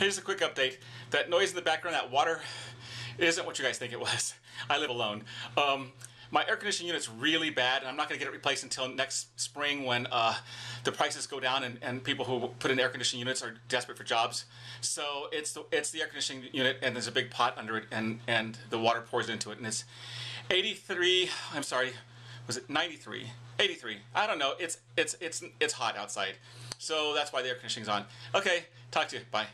Here's a quick update. That noise in the background, that water, isn't what you guys think it was. I live alone. Um, my air conditioning unit's really bad, and I'm not going to get it replaced until next spring when uh, the prices go down and, and people who put in air conditioning units are desperate for jobs. So it's the, it's the air conditioning unit, and there's a big pot under it, and, and the water pours into it, and it's 83, I'm sorry, was it 93? 83. I don't know. It's it's it's it's hot outside. So that's why the air conditioning's on. Okay, talk to you. Bye.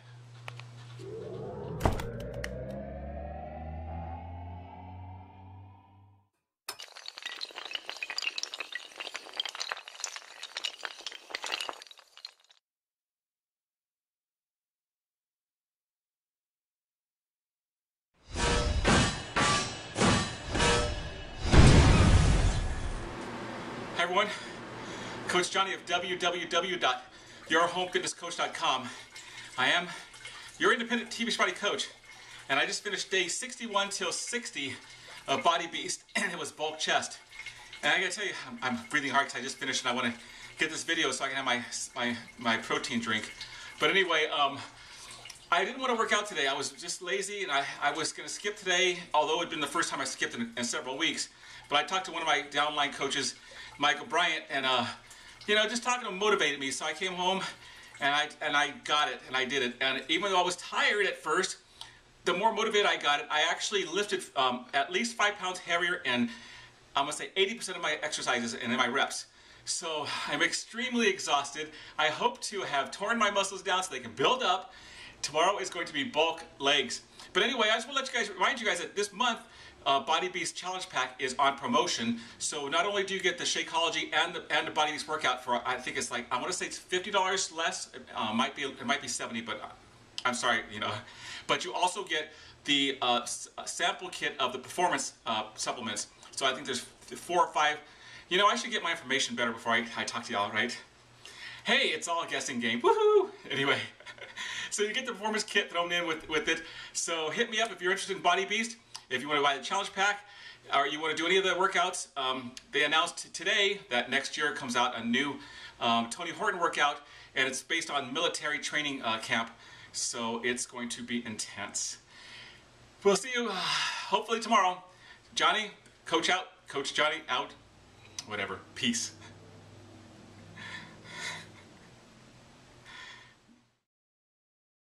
Everyone, Coach Johnny of www.yourhomefitnesscoach.com. I am your independent Beachbody coach, and I just finished day 61 till 60 of Body Beast, and it was bulk chest. And I gotta tell you, I'm, I'm breathing hard because I just finished, and I want to get this video so I can have my my my protein drink. But anyway, um, I didn't want to work out today. I was just lazy, and I, I was going to skip today, although it had been the first time I skipped in, in several weeks. But I talked to one of my downline coaches, Michael Bryant, and uh, you know, just talking to him motivated me. So I came home, and I and I got it, and I did it. And even though I was tired at first, the more motivated I got it, I actually lifted um, at least five pounds heavier, and I'm gonna say 80% of my exercises and in my reps. So I'm extremely exhausted. I hope to have torn my muscles down so they can build up. Tomorrow is going to be bulk legs. But anyway, I just want to let you guys remind you guys that this month uh, Body Beast Challenge Pack is on promotion. So not only do you get the Shakeology and the and the Body Beast workout for I think it's like I want to say it's fifty dollars less. Uh, might be it might be seventy, but I'm sorry, you know. But you also get the uh, sample kit of the performance uh, supplements. So I think there's four or five. You know, I should get my information better before I, I talk to y'all, right? Hey, it's all a guessing game. Woohoo! Anyway, so you get the performance kit thrown in with, with it. So hit me up if you're interested in Body Beast. If you want to buy the challenge pack, or you want to do any of the workouts, um, they announced today that next year comes out a new um, Tony Horton workout, and it's based on military training uh, camp. So it's going to be intense. We'll see you uh, hopefully tomorrow. Johnny, coach out. Coach Johnny out. Whatever. Peace.